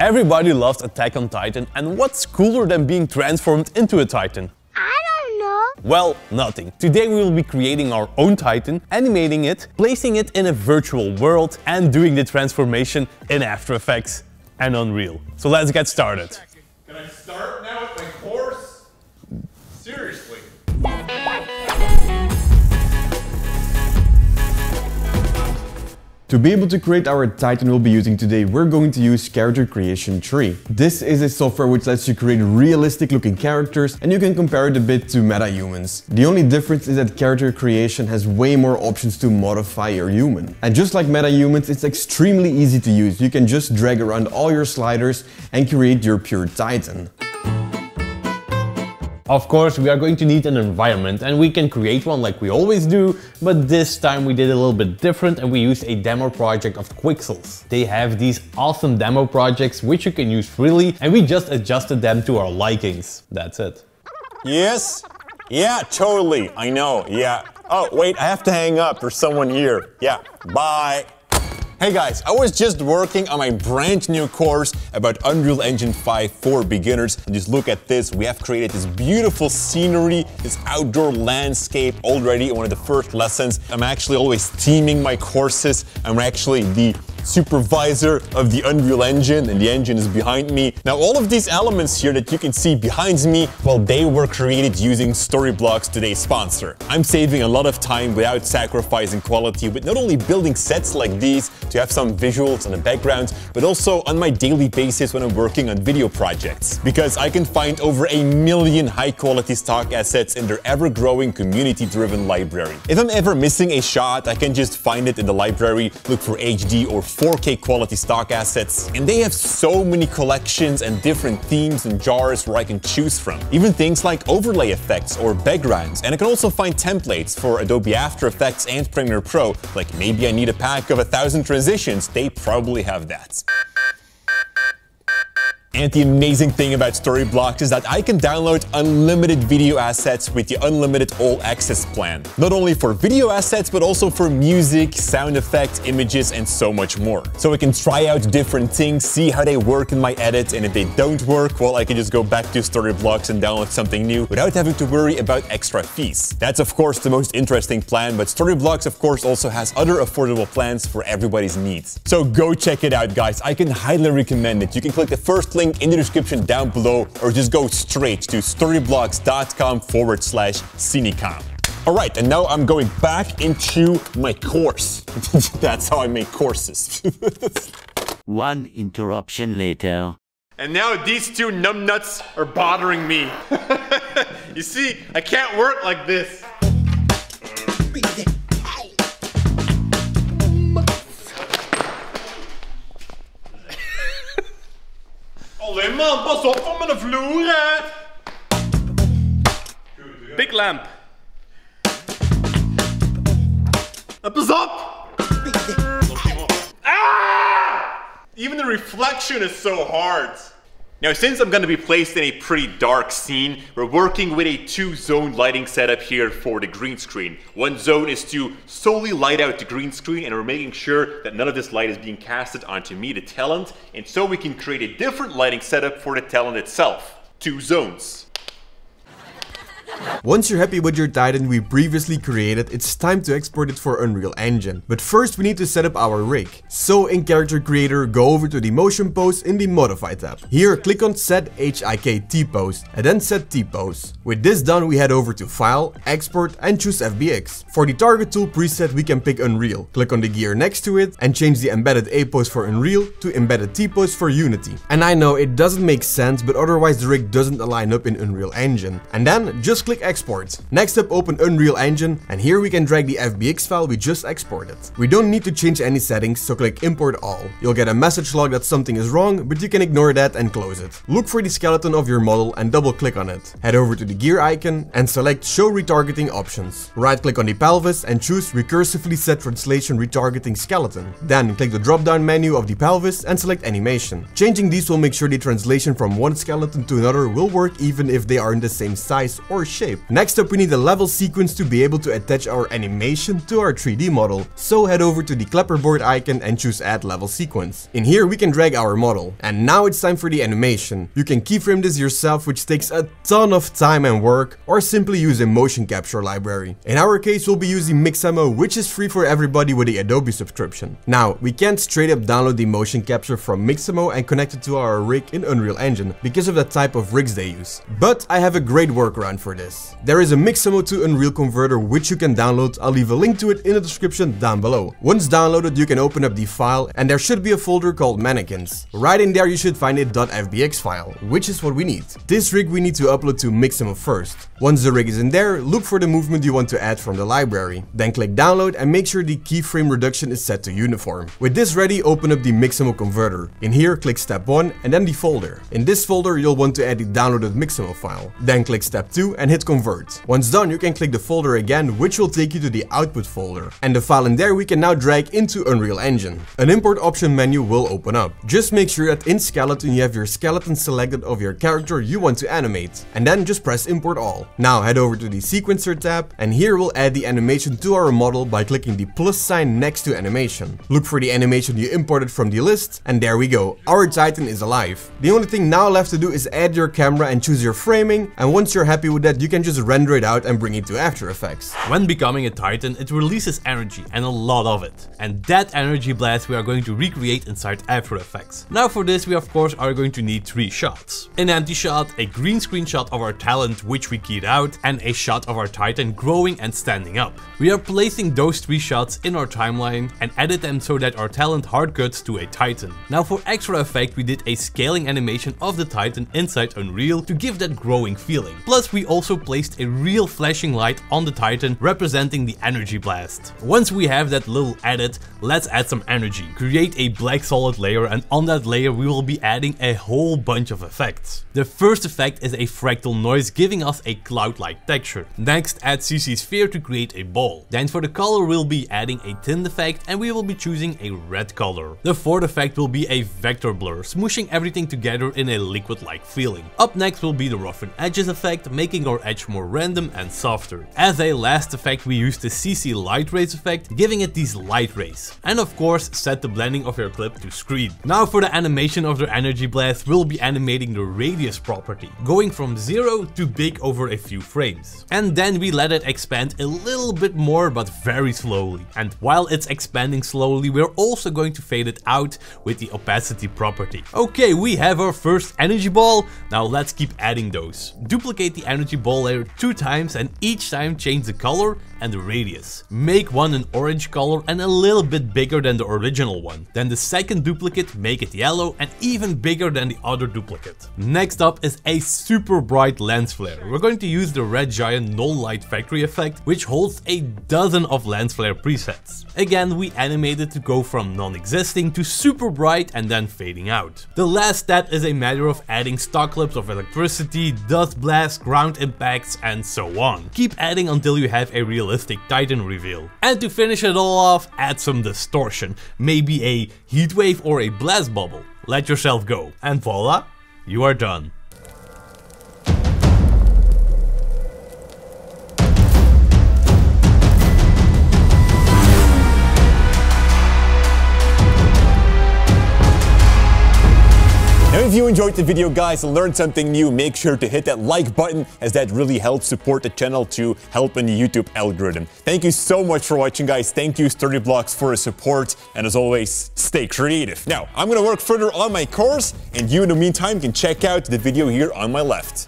Everybody loves Attack on Titan, and what's cooler than being transformed into a Titan? I don't know. Well, nothing. Today we will be creating our own Titan, animating it, placing it in a virtual world, and doing the transformation in After Effects and Unreal. So let's get started. Can I start now To be able to create our Titan we'll be using today, we're going to use Character Creator 3. This is a software which lets you create realistic looking characters and you can compare it a bit to MetaHumans. The only difference is that Character Creator has way more options to modify your human. And just like MetaHumans, it's extremely easy to use. You can just drag around all your sliders and create your pure Titan. Of course, we are going to need an environment and we can create one like we always do, but this time we did a little bit different and we used a demo project of Quixels. They have these awesome demo projects which you can use freely and we just adjusted them to our likings. That's it. Yes? Yeah, totally. I know. Yeah. Oh, wait, I have to hang up. There's someone here. Yeah. Bye. Hey guys, I was just working on my brand new course about Unreal Engine 5 for beginners. And just look at this. We have created this beautiful scenery, this outdoor landscape already in one of the first lessons. I'm actually always theming my courses. I'm actually the supervisor of the Unreal Engine and the engine is behind me. Now all of these elements here that you can see behind me, well they were created using Storyblocks, today's sponsor. I'm saving a lot of time without sacrificing quality with not only building sets like these to have some visuals and a background, but also on my daily basis when I'm working on video projects. Because I can find over a million high quality stock assets in their ever growing community driven library. If I'm ever missing a shot, I can just find it in the library, look for HD or 4K quality stock assets, and they have so many collections and different themes and jars where I can choose from. Even things like overlay effects or backgrounds, and I can also find templates for Adobe After Effects and Premiere Pro, like maybe I need a pack of a thousand transitions, they probably have that. And the amazing thing about Storyblocks is that I can download unlimited video assets with the unlimited all access plan. Not only for video assets, but also for music, sound effects, images, and so much more. So I can try out different things, see how they work in my edit, and if they don't work, well, I can just go back to Storyblocks and download something new without having to worry about extra fees. That's of course the most interesting plan, but Storyblocks of course also has other affordable plans for everybody's needs. So go check it out, guys. I can highly recommend it. You can click the first link in the description down below or just go straight to storyblocks.com forward slash Cinecom. All right, and now I'm going back into my course. That's how I make courses. One interruption later. And now these two numbnuts are bothering me. you see, I can't work like this. Allee man, pas op van mijn vloer hè. Big lamp. En pas op! Ah! Even the reflection is so hard. Now, since I'm going to be placed in a pretty dark scene, we're working with a two-zone lighting setup here for the green screen. One zone is to solely light out the green screen, and we're making sure that none of this light is being casted onto me, the talent, and so we can create a different lighting setup for the talent itself. Two zones. Once you're happy with your Titan we previously created, it's time to export it for Unreal Engine. But first we need to set up our rig. So in Character Creator, go over to the Motion Pose in the Modify tab. Here, click on Set HIK T-Pose and then set T-Pose. With this done, we head over to File, Export and choose FBX. For the Target Tool preset, we can pick Unreal. Click on the gear next to it and change the Embedded A-Pose for Unreal to Embedded T-Pose for Unity. And I know it doesn't make sense, but otherwise the rig doesn't align up in Unreal Engine. And then just click Click export. Next up open Unreal Engine and here we can drag the FBX file we just exported. We don't need to change any settings so click Import All. You'll get a message log that something is wrong but you can ignore that and close it. Look for the skeleton of your model and double click on it. Head over to the gear icon and select Show Retargeting Options. Right click on the pelvis and choose Recursively Set Translation Retargeting Skeleton. Then click the drop down menu of the pelvis and select Animation. Changing these will make sure the translation from one skeleton to another will work even if they are in the same size or shape shape. Next up we need a level sequence to be able to attach our animation to our 3D model. So head over to the clapperboard icon and choose add level sequence. In here we can drag our model. And now it's time for the animation. You can keyframe this yourself which takes a ton of time and work or simply use a motion capture library. In our case we'll be using Mixamo which is free for everybody with the Adobe subscription. Now we can't straight up download the motion capture from Mixamo and connect it to our rig in Unreal Engine because of the type of rigs they use. But I have a great workaround for this. There is a Mixamo to Unreal converter which you can download, I'll leave a link to it in the description down below. Once downloaded you can open up the file and there should be a folder called mannequins. Right in there you should find a .fbx file, which is what we need. This rig we need to upload to Mixamo first. Once the rig is in there, look for the movement you want to add from the library. Then click download and make sure the keyframe reduction is set to uniform. With this ready, open up the Mixamo converter. In here, click step 1 and then the folder. In this folder, you'll want to add the downloaded Mixamo file. Then click step 2 and hit convert. Once done, you can click the folder again, which will take you to the output folder. And the file in there we can now drag into Unreal Engine. An import option menu will open up. Just make sure that in skeleton you have your skeleton selected of your character you want to animate. And then just press import all. Now head over to the sequencer tab and here we'll add the animation to our model by clicking the plus sign next to animation. Look for the animation you imported from the list and there we go, our titan is alive. The only thing now left to do is add your camera and choose your framing and once you're happy with that you can just render it out and bring it to After Effects. When becoming a titan, it releases energy and a lot of it. And that energy blast we are going to recreate inside After Effects. Now for this we of course are going to need three shots. An empty shot, a green screen shot of our talent which we keyed out, and a shot of our titan growing and standing up. We are placing those three shots in our timeline and edit them so that our talent hard cuts to a titan. Now for extra effect we did a scaling animation of the titan inside Unreal to give that growing feeling. Plus we also placed a real flashing light on the titan representing the energy blast. Once we have that little edit, let's add some energy. Create a black solid layer and on that layer we will be adding a whole bunch of effects. The first effect is a fractal noise giving us a cloud-like texture. Next add CC sphere to create a ball. Then for the color we'll be adding a tint effect and we will be choosing a red color. The fourth effect will be a vector blur, smooshing everything together in a liquid-like feeling. Up next will be the roughen edges effect, making our edge more random and softer. As a last effect we use the CC light rays effect, giving it these light rays. And of course set the blending of your clip to screen. Now for the animation of the energy blast, we'll be animating the radius property, going from 0 to big over a few frames. And then we let it expand a little bit more but very slowly. And while it's expanding slowly, we're also going to fade it out with the opacity property. Okay, we have our first energy ball. Now let's keep adding those. Duplicate the energy ball layer two times and each time change the color and the radius. Make one an orange color and a little bit bigger than the original one. Then the second duplicate, make it yellow and even bigger than the other duplicate. Next up is a super bright lens flare. We're going to use the Red Giant Knoll Light Factory effect, which holds a dozen of lens flare presets. Again, we animated to go from non-existing to super bright and then fading out. The last step is a matter of adding stock clips of electricity, dust blasts, ground impacts, and so on. Keep adding until you have a realistic Titan reveal. And to finish it all off, add some distortion, maybe a heatwave or a blast bubble. Let yourself go, and voila, you are done. Now if you enjoyed the video guys and learned something new, make sure to hit that like button as that really helps support the channel to help in the YouTube algorithm. Thank you so much for watching guys. Thank you Storyblocks for your support and as always, stay creative. Now, I'm gonna work further on my course and you in the meantime can check out the video here on my left.